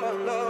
my love.